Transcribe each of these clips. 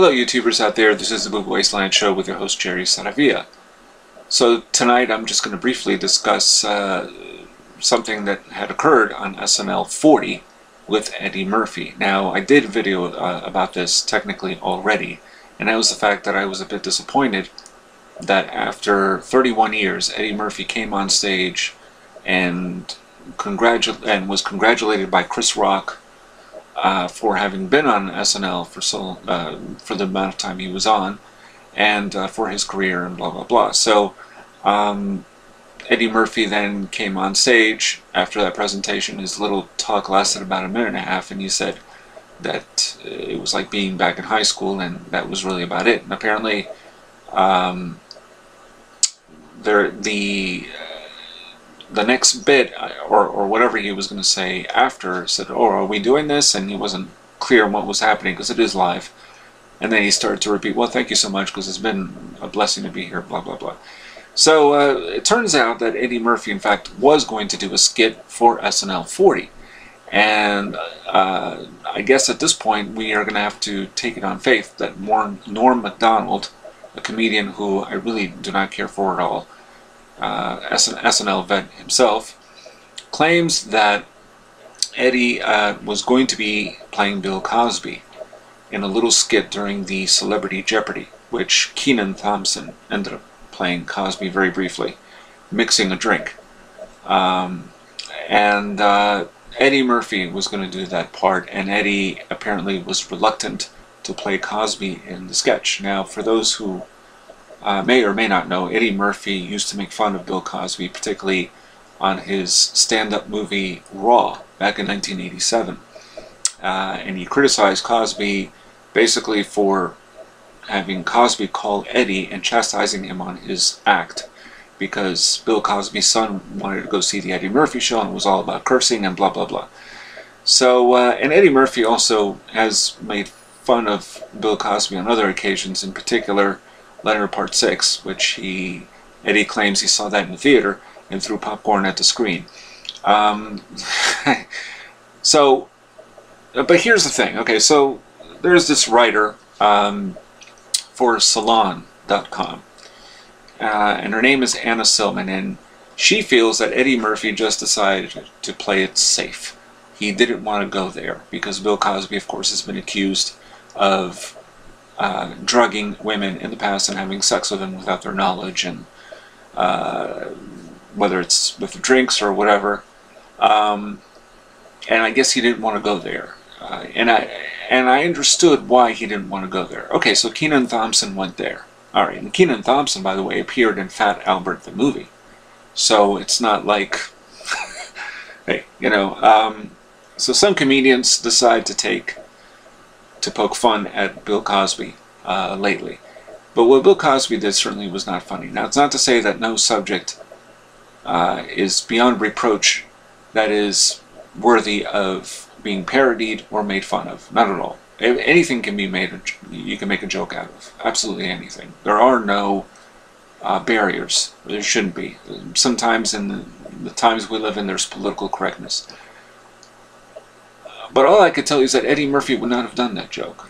Hello YouTubers out there, this is the Movie Wasteland Show with your host Jerry Saravia. So tonight I'm just going to briefly discuss uh, something that had occurred on SNL 40 with Eddie Murphy. Now I did a video uh, about this technically already, and that was the fact that I was a bit disappointed that after 31 years Eddie Murphy came on stage and, congratu and was congratulated by Chris Rock uh, for having been on SNL for so uh, for the amount of time he was on, and uh, for his career and blah blah blah. So um, Eddie Murphy then came on stage after that presentation. His little talk lasted about a minute and a half, and he said that uh, it was like being back in high school, and that was really about it. And apparently, um, there the the next bit, uh, or, or whatever he was going to say after, said, oh, are we doing this? And he wasn't clear on what was happening because it is live. And then he started to repeat, well, thank you so much because it's been a blessing to be here, blah, blah, blah. So uh, it turns out that Eddie Murphy, in fact, was going to do a skit for SNL 40. And uh, I guess at this point we are going to have to take it on faith that Norm Macdonald, a comedian who I really do not care for at all, uh, SNL vet himself, claims that Eddie uh, was going to be playing Bill Cosby in a little skit during the Celebrity Jeopardy, which Kenan Thompson ended up playing Cosby very briefly, mixing a drink. Um, and uh, Eddie Murphy was going to do that part, and Eddie apparently was reluctant to play Cosby in the sketch. Now, for those who uh, may or may not know, Eddie Murphy used to make fun of Bill Cosby, particularly on his stand-up movie Raw back in 1987. Uh, and he criticized Cosby basically for having Cosby call Eddie and chastising him on his act because Bill Cosby's son wanted to go see the Eddie Murphy show and it was all about cursing and blah blah blah. So, uh, and Eddie Murphy also has made fun of Bill Cosby on other occasions, in particular Leonard Part 6, which he Eddie claims he saw that in the theater and threw popcorn at the screen. Um, so, but here's the thing. Okay, so there's this writer um, for Salon.com, uh, and her name is Anna Silman, and she feels that Eddie Murphy just decided to play it safe. He didn't want to go there because Bill Cosby, of course, has been accused of uh, drugging women in the past and having sex with them without their knowledge, and uh, whether it's with drinks or whatever. Um, and I guess he didn't want to go there, uh, and I and I understood why he didn't want to go there. Okay, so Kenan Thompson went there. All right, and Kenan Thompson, by the way, appeared in Fat Albert the movie, so it's not like, hey, you know. Um, so some comedians decide to take to poke fun at Bill Cosby uh, lately. But what Bill Cosby did certainly was not funny. Now, it's not to say that no subject uh, is beyond reproach that is worthy of being parodied or made fun of. Not at all. Anything can be made, you can make a joke out of. Absolutely anything. There are no uh, barriers. There shouldn't be. Sometimes in the, the times we live in, there's political correctness. But all I could tell you is that Eddie Murphy would not have done that joke,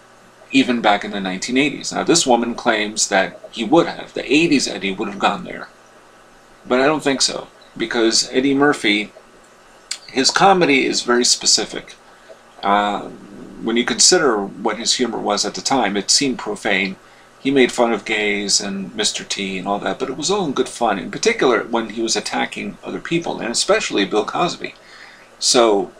even back in the 1980s. Now, this woman claims that he would have. The 80s Eddie would have gone there. But I don't think so, because Eddie Murphy, his comedy is very specific. Uh, when you consider what his humor was at the time, it seemed profane. He made fun of gays and Mr. T and all that, but it was all in good fun, in particular when he was attacking other people, and especially Bill Cosby. So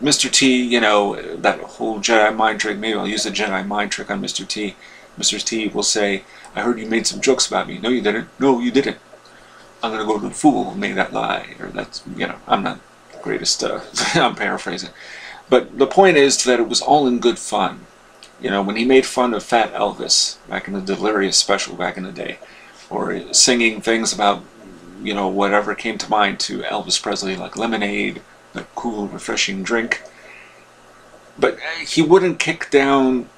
Mr. T, you know, that whole Jedi mind trick, maybe I'll use the Jedi mind trick on Mr. T. Mr. T will say, I heard you made some jokes about me. No, you didn't. No, you didn't. I'm going to go to the fool who made that lie. Or that's, you know, I'm not the greatest, uh, I'm paraphrasing. But the point is that it was all in good fun. You know, when he made fun of Fat Elvis back in the Delirious special back in the day, or singing things about, you know, whatever came to mind to Elvis Presley, like Lemonade, a cool, refreshing drink. But he wouldn't kick down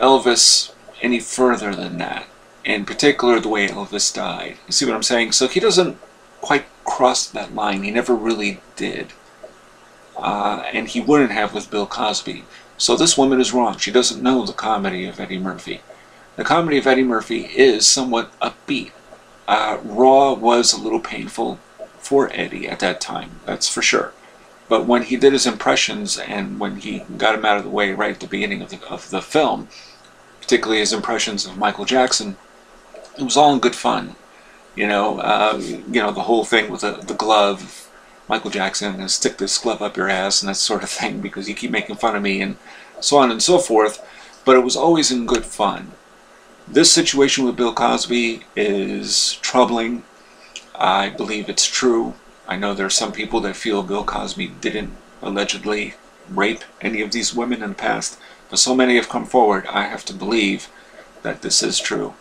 Elvis any further than that. In particular, the way Elvis died. You see what I'm saying? So he doesn't quite cross that line. He never really did. Uh, and he wouldn't have with Bill Cosby. So this woman is wrong. She doesn't know the comedy of Eddie Murphy. The comedy of Eddie Murphy is somewhat upbeat. Uh, Raw was a little painful for Eddie at that time, that's for sure. But when he did his impressions and when he got him out of the way right at the beginning of the, of the film, particularly his impressions of Michael Jackson, it was all in good fun. You know, uh, you know the whole thing with the, the glove, Michael Jackson, and stick this glove up your ass and that sort of thing because you keep making fun of me and so on and so forth. But it was always in good fun. This situation with Bill Cosby is troubling. I believe it's true. I know there are some people that feel Bill Cosby didn't allegedly rape any of these women in the past, but so many have come forward, I have to believe that this is true.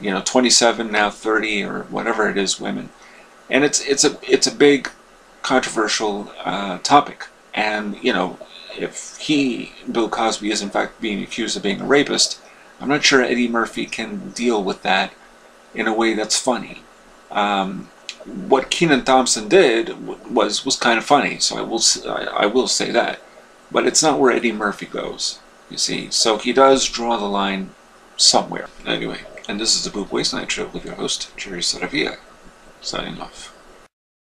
You know, 27 now 30 or whatever it is women, and it's it's a it's a big controversial uh, topic. And you know, if he Bill Cosby is in fact being accused of being a rapist, I'm not sure Eddie Murphy can deal with that in a way that's funny. Um, what Kenan Thompson did was was kind of funny, so I will I, I will say that, but it's not where Eddie Murphy goes. You see, so he does draw the line somewhere. Anyway, and this is the Boob Wasteland Show with your host Jerry Saravia, signing off.